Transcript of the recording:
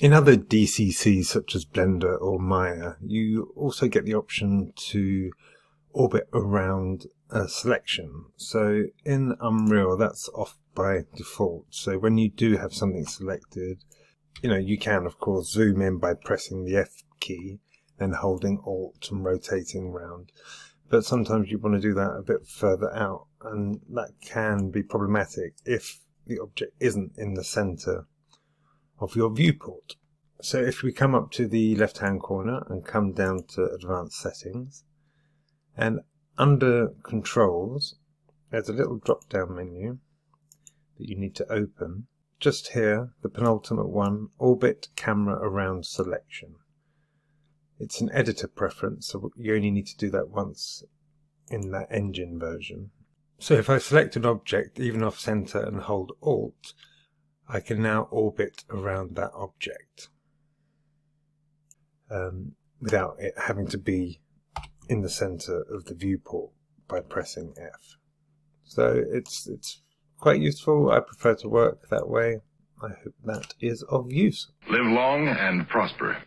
In other DCCs such as Blender or Maya, you also get the option to orbit around a selection. So in Unreal, that's off by default. So when you do have something selected, you know, you can of course zoom in by pressing the F key and holding Alt and rotating around. But sometimes you want to do that a bit further out and that can be problematic if the object isn't in the center of your viewport. So if we come up to the left hand corner and come down to advanced settings and under controls there's a little drop down menu that you need to open. Just here the penultimate one orbit camera around selection. It's an editor preference so you only need to do that once in that engine version. So if I select an object even off center and hold alt I can now orbit around that object um, without it having to be in the center of the viewport by pressing F. So it's it's quite useful. I prefer to work that way. I hope that is of use. Live long and prosper.